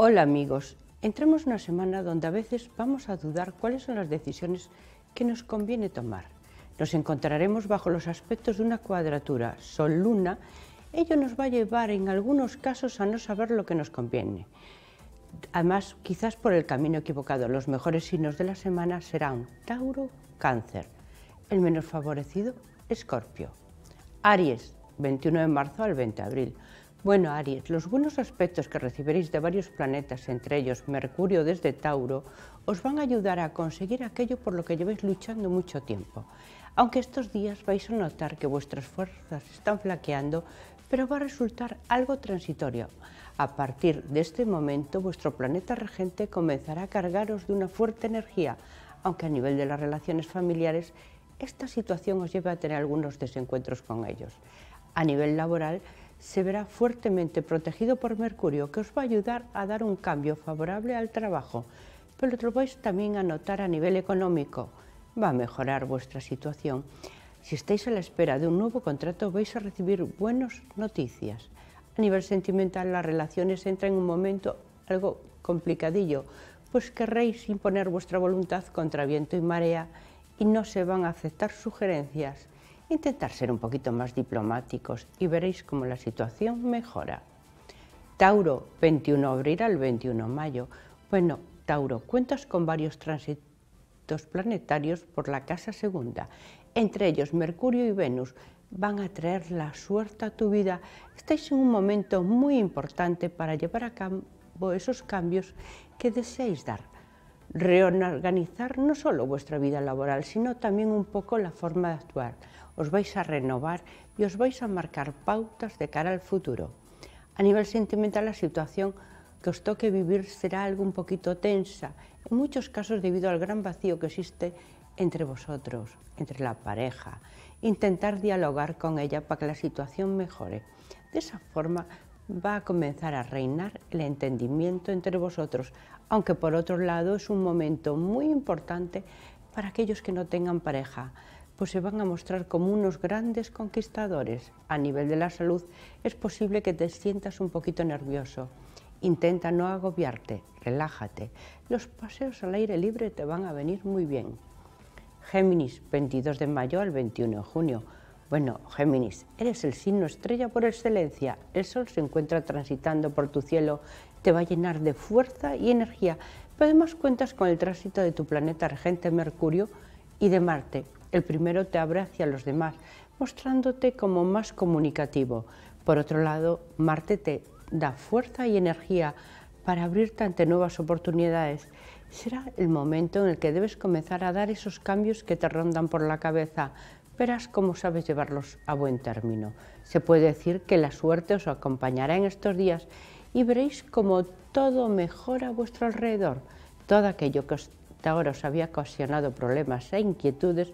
Hola amigos, entramos en una semana donde a veces vamos a dudar cuáles son las decisiones que nos conviene tomar. Nos encontraremos bajo los aspectos de una cuadratura Sol-Luna. Ello nos va a llevar en algunos casos a no saber lo que nos conviene. Además, quizás por el camino equivocado, los mejores signos de la semana serán Tauro, Cáncer. El menos favorecido, Escorpio. Aries, 21 de marzo al 20 de abril. Bueno, Aries, los buenos aspectos que recibiréis de varios planetas, entre ellos Mercurio desde Tauro, os van a ayudar a conseguir aquello por lo que lleváis luchando mucho tiempo. Aunque estos días vais a notar que vuestras fuerzas están flaqueando, pero va a resultar algo transitorio. A partir de este momento, vuestro planeta regente comenzará a cargaros de una fuerte energía, aunque a nivel de las relaciones familiares, esta situación os lleva a tener algunos desencuentros con ellos. A nivel laboral, se verá fuertemente protegido por Mercurio, que os va a ayudar a dar un cambio favorable al trabajo, pero lo vais también a notar a nivel económico. Va a mejorar vuestra situación. Si estáis a la espera de un nuevo contrato, vais a recibir buenas noticias. A nivel sentimental, las relaciones entran en un momento algo complicadillo, pues querréis imponer vuestra voluntad contra viento y marea y no se van a aceptar sugerencias intentar ser un poquito más diplomáticos y veréis cómo la situación mejora. Tauro, 21 de abril al 21 de mayo. Bueno, Tauro, cuentas con varios tránsitos planetarios por la casa segunda. Entre ellos, Mercurio y Venus van a traer la suerte a tu vida. Estáis en un momento muy importante para llevar a cabo esos cambios que deseáis dar. Reorganizar no solo vuestra vida laboral, sino también un poco la forma de actuar os vais a renovar y os vais a marcar pautas de cara al futuro. A nivel sentimental la situación que os toque vivir será algo un poquito tensa, en muchos casos debido al gran vacío que existe entre vosotros, entre la pareja. Intentar dialogar con ella para que la situación mejore. De esa forma va a comenzar a reinar el entendimiento entre vosotros, aunque por otro lado es un momento muy importante para aquellos que no tengan pareja pues se van a mostrar como unos grandes conquistadores. A nivel de la salud es posible que te sientas un poquito nervioso. Intenta no agobiarte, relájate. Los paseos al aire libre te van a venir muy bien. Géminis, 22 de mayo al 21 de junio. Bueno, Géminis, eres el signo estrella por excelencia. El sol se encuentra transitando por tu cielo, te va a llenar de fuerza y energía. Pero además cuentas con el tránsito de tu planeta regente Mercurio y de Marte, el primero te abre hacia los demás, mostrándote como más comunicativo. Por otro lado, Marte te da fuerza y energía para abrirte ante nuevas oportunidades. Será el momento en el que debes comenzar a dar esos cambios que te rondan por la cabeza. Verás cómo sabes llevarlos a buen término. Se puede decir que la suerte os acompañará en estos días y veréis cómo todo mejora a vuestro alrededor. Todo aquello que hasta ahora os había ocasionado problemas e inquietudes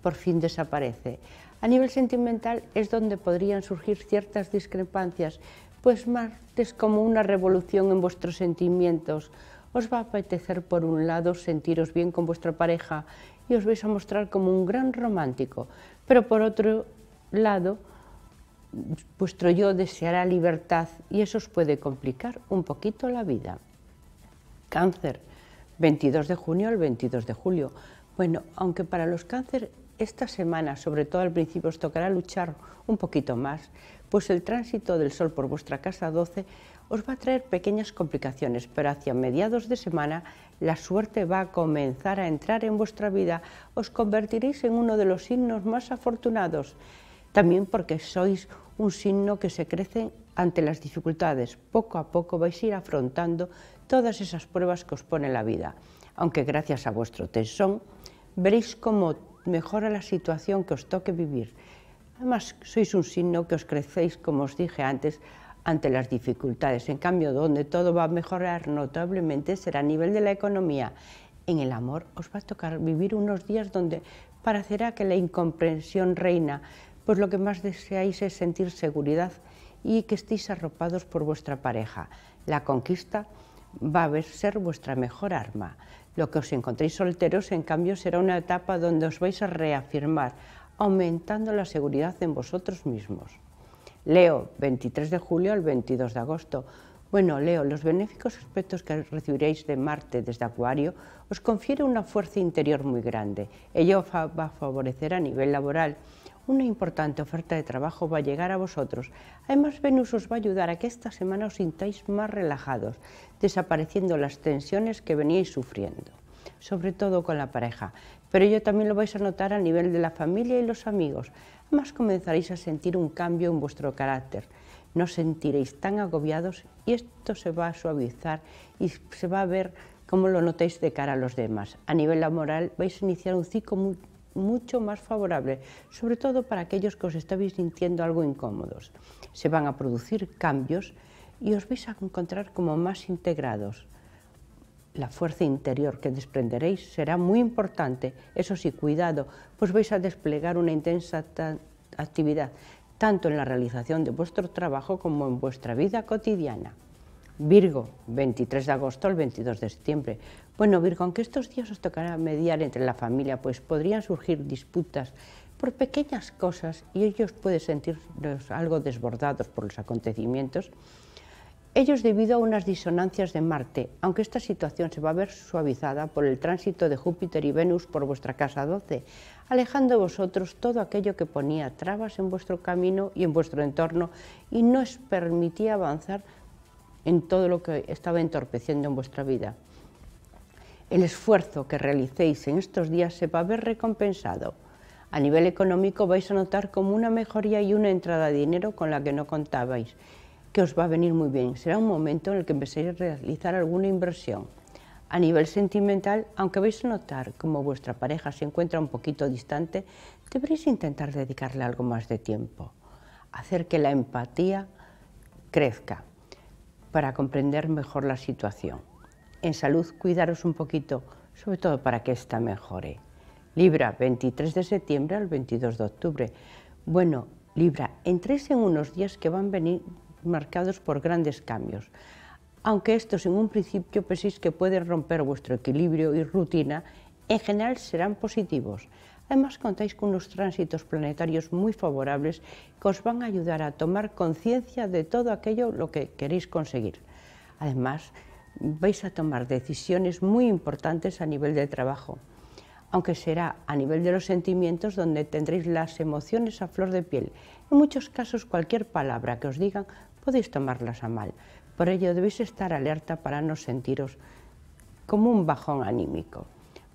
por fin desaparece. A nivel sentimental es donde podrían surgir ciertas discrepancias, pues Marte es como una revolución en vuestros sentimientos. Os va a apetecer por un lado sentiros bien con vuestra pareja y os vais a mostrar como un gran romántico, pero por otro lado vuestro yo deseará libertad y eso os puede complicar un poquito la vida. Cáncer, 22 de junio al 22 de julio. Bueno, aunque para los cáncer esta semana, sobre todo al principio, os tocará luchar un poquito más, pues el tránsito del Sol por vuestra casa 12 os va a traer pequeñas complicaciones, pero hacia mediados de semana la suerte va a comenzar a entrar en vuestra vida, os convertiréis en uno de los signos más afortunados, también porque sois un signo que se crece ante las dificultades. Poco a poco vais a ir afrontando todas esas pruebas que os pone la vida, aunque gracias a vuestro tesón veréis cómo mejora la situación que os toque vivir. Además, sois un signo que os crecéis, como os dije antes, ante las dificultades. En cambio, donde todo va a mejorar notablemente será a nivel de la economía. En el amor os va a tocar vivir unos días donde parecerá que la incomprensión reina, pues lo que más deseáis es sentir seguridad y que estéis arropados por vuestra pareja. La conquista va a ser vuestra mejor arma. Lo que os encontréis solteros, en cambio, será una etapa donde os vais a reafirmar, aumentando la seguridad en vosotros mismos. Leo, 23 de julio al 22 de agosto. Bueno, Leo, los benéficos aspectos que recibiréis de Marte desde Acuario os confiere una fuerza interior muy grande. Ello va a favorecer a nivel laboral. Una importante oferta de trabajo va a llegar a vosotros. Además, Venus os va a ayudar a que esta semana os sintáis más relajados, desapareciendo las tensiones que veníais sufriendo, sobre todo con la pareja. Pero ello también lo vais a notar a nivel de la familia y los amigos. Además, comenzaréis a sentir un cambio en vuestro carácter no sentiréis tan agobiados y esto se va a suavizar y se va a ver cómo lo notéis de cara a los demás. A nivel laboral vais a iniciar un ciclo mucho más favorable, sobre todo para aquellos que os estáis sintiendo algo incómodos. Se van a producir cambios y os vais a encontrar como más integrados. La fuerza interior que desprenderéis será muy importante, eso sí, cuidado, pues vais a desplegar una intensa actividad tanto en la realización de vuestro trabajo como en vuestra vida cotidiana. Virgo, 23 de agosto al 22 de septiembre. Bueno, Virgo, aunque estos días os tocará mediar entre la familia, pues podrían surgir disputas por pequeñas cosas y ellos pueden sentirse algo desbordados por los acontecimientos, Ellos debido a unas disonancias de Marte, aunque esta situación se va a ver suavizada por el tránsito de Júpiter y Venus por vuestra casa 12, alejando de vosotros todo aquello que ponía trabas en vuestro camino y en vuestro entorno y no os permitía avanzar en todo lo que estaba entorpeciendo en vuestra vida. El esfuerzo que realicéis en estos días se va a ver recompensado. A nivel económico vais a notar como una mejoría y una entrada de dinero con la que no contabais que os va a venir muy bien. Será un momento en el que empecéis a realizar alguna inversión. A nivel sentimental, aunque vais a notar como vuestra pareja se encuentra un poquito distante, deberéis intentar dedicarle algo más de tiempo. Hacer que la empatía crezca para comprender mejor la situación. En salud, cuidaros un poquito, sobre todo para que ésta mejore. Libra, 23 de septiembre al 22 de octubre. Bueno, Libra, entréis en unos días que van a venir marcados por grandes cambios. Aunque estos en un principio penséis que pueden romper vuestro equilibrio y rutina, en general serán positivos. Además contáis con unos tránsitos planetarios muy favorables que os van a ayudar a tomar conciencia de todo aquello lo que queréis conseguir. Además, vais a tomar decisiones muy importantes a nivel de trabajo, aunque será a nivel de los sentimientos donde tendréis las emociones a flor de piel. En muchos casos cualquier palabra que os digan podéis tomarlas a mal. Por ello debéis estar alerta para no sentiros como un bajón anímico,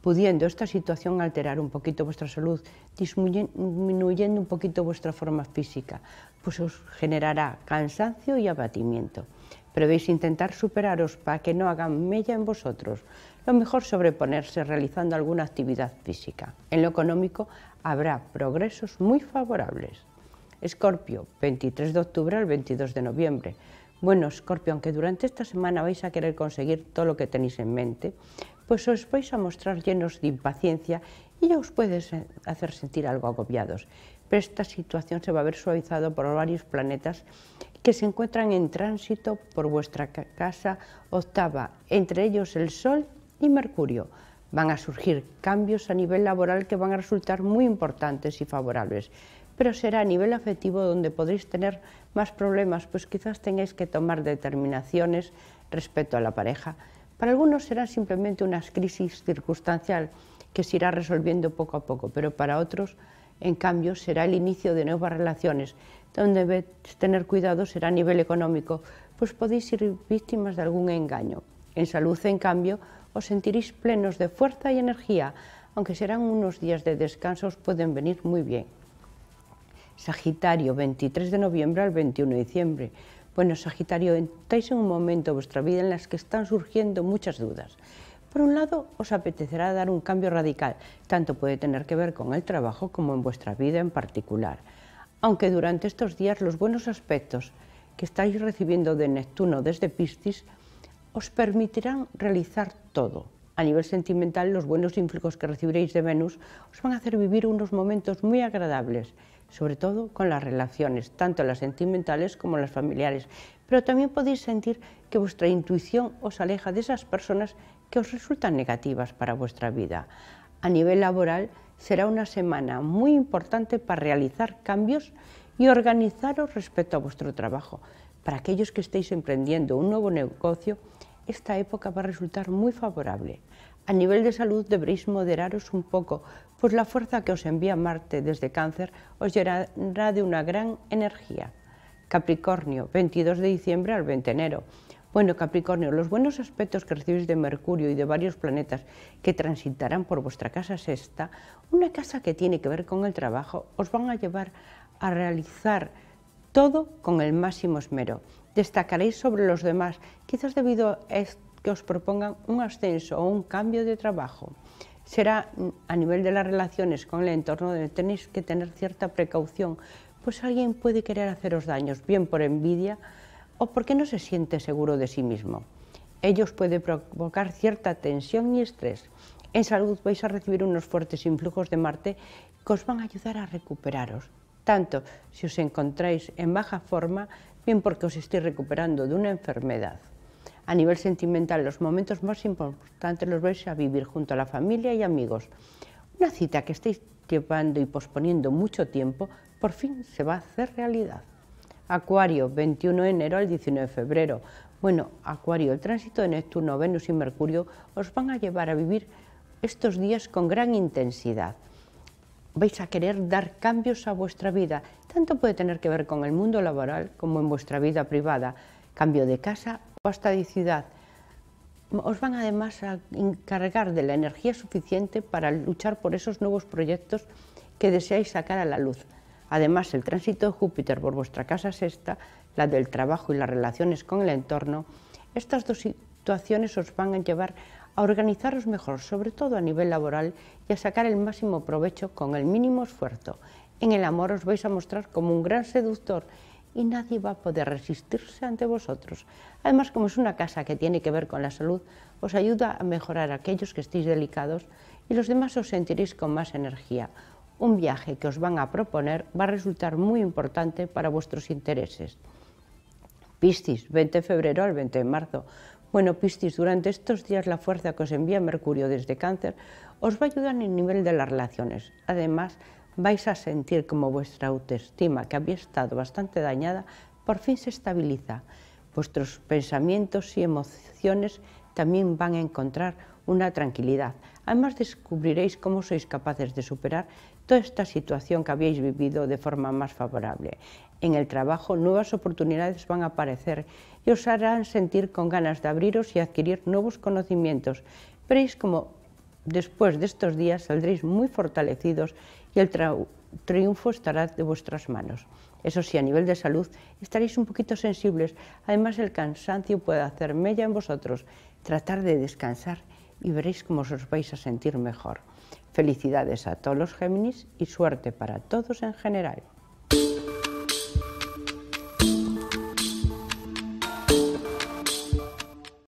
pudiendo esta situación alterar un poquito vuestra salud, disminuyendo un poquito vuestra forma física, pues os generará cansancio y abatimiento. Pero debéis intentar superaros para que no hagan mella en vosotros. Lo mejor sobreponerse realizando alguna actividad física. En lo económico habrá progresos muy favorables. Escorpio, 23 de octubre al 22 de noviembre. Bueno, Escorpio, aunque durante esta semana vais a querer conseguir todo lo que tenéis en mente, pues os vais a mostrar llenos de impaciencia y ya os puede hacer sentir algo agobiados. Pero esta situación se va a ver suavizado por varios planetas que se encuentran en tránsito por vuestra casa octava, entre ellos el Sol y Mercurio. Van a surgir cambios a nivel laboral que van a resultar muy importantes y favorables pero será a nivel afectivo donde podréis tener más problemas, pues quizás tengáis que tomar determinaciones respecto a la pareja. Para algunos será simplemente una crisis circunstancial que se irá resolviendo poco a poco, pero para otros, en cambio, será el inicio de nuevas relaciones, donde debéis tener cuidado será a nivel económico, pues podéis ser víctimas de algún engaño. En salud, en cambio, os sentiréis plenos de fuerza y energía, aunque serán unos días de descanso, os pueden venir muy bien. Sagitario, 23 de noviembre al 21 de diciembre. Bueno, Sagitario, estáis en un momento de vuestra vida en las que están surgiendo muchas dudas. Por un lado, os apetecerá dar un cambio radical, tanto puede tener que ver con el trabajo como en vuestra vida en particular. Aunque durante estos días los buenos aspectos que estáis recibiendo de Neptuno desde Piscis os permitirán realizar todo. A nivel sentimental, los buenos influjos que recibiréis de Venus os van a hacer vivir unos momentos muy agradables sobre todo con las relaciones, tanto las sentimentales como las familiares. Pero también podéis sentir que vuestra intuición os aleja de esas personas que os resultan negativas para vuestra vida. A nivel laboral será una semana muy importante para realizar cambios y organizaros respecto a vuestro trabajo. Para aquellos que estéis emprendiendo un nuevo negocio, esta época va a resultar muy favorable. A nivel de salud deberéis moderaros un poco, pues la fuerza que os envía Marte desde Cáncer os llenará de una gran energía. Capricornio, 22 de diciembre al 20 de enero. Bueno, Capricornio, los buenos aspectos que recibís de Mercurio y de varios planetas que transitarán por vuestra casa sexta, una casa que tiene que ver con el trabajo, os van a llevar a realizar todo con el máximo esmero. Destacaréis sobre los demás, quizás debido a que os propongan un ascenso o un cambio de trabajo. Será a nivel de las relaciones con el entorno donde tenéis que tener cierta precaución, pues alguien puede querer haceros daños, bien por envidia o porque no se siente seguro de sí mismo. Ellos puede provocar cierta tensión y estrés. En salud vais a recibir unos fuertes influjos de Marte que os van a ayudar a recuperaros, tanto si os encontráis en baja forma, bien porque os estéis recuperando de una enfermedad. A nivel sentimental, los momentos más importantes los vais a vivir junto a la familia y amigos. Una cita que estáis llevando y posponiendo mucho tiempo, por fin se va a hacer realidad. Acuario, 21 de enero al 19 de febrero. Bueno, Acuario, el tránsito de Neptuno, Venus y Mercurio os van a llevar a vivir estos días con gran intensidad. Vais a querer dar cambios a vuestra vida. Tanto puede tener que ver con el mundo laboral como en vuestra vida privada. Cambio de casa hasta de ciudad, os van además a encargar de la energía suficiente para luchar por esos nuevos proyectos que deseáis sacar a la luz. Además, el tránsito de Júpiter por vuestra casa sexta, la del trabajo y las relaciones con el entorno, estas dos situaciones os van a llevar a organizaros mejor, sobre todo a nivel laboral, y a sacar el máximo provecho con el mínimo esfuerzo. En el amor os vais a mostrar como un gran seductor y nadie va a poder resistirse ante vosotros. Además, como es una casa que tiene que ver con la salud, os ayuda a mejorar a aquellos que estéis delicados y los demás os sentiréis con más energía. Un viaje que os van a proponer va a resultar muy importante para vuestros intereses. Piscis, 20 de febrero al 20 de marzo. Bueno, Piscis, durante estos días la fuerza que os envía Mercurio desde Cáncer os va a ayudar en el nivel de las relaciones. Además, vais a sentir como vuestra autoestima, que había estado bastante dañada, por fin se estabiliza. Vuestros pensamientos y emociones también van a encontrar una tranquilidad. Además descubriréis cómo sois capaces de superar toda esta situación que habéis vivido de forma más favorable. En el trabajo nuevas oportunidades van a aparecer y os harán sentir con ganas de abriros y adquirir nuevos conocimientos. Veréis como después de estos días saldréis muy fortalecidos y el triunfo estará de vuestras manos. Eso sí, a nivel de salud estaréis un poquito sensibles, además el cansancio puede hacer mella en vosotros. Tratar de descansar y veréis cómo os vais a sentir mejor. Felicidades a todos los Géminis y suerte para todos en general.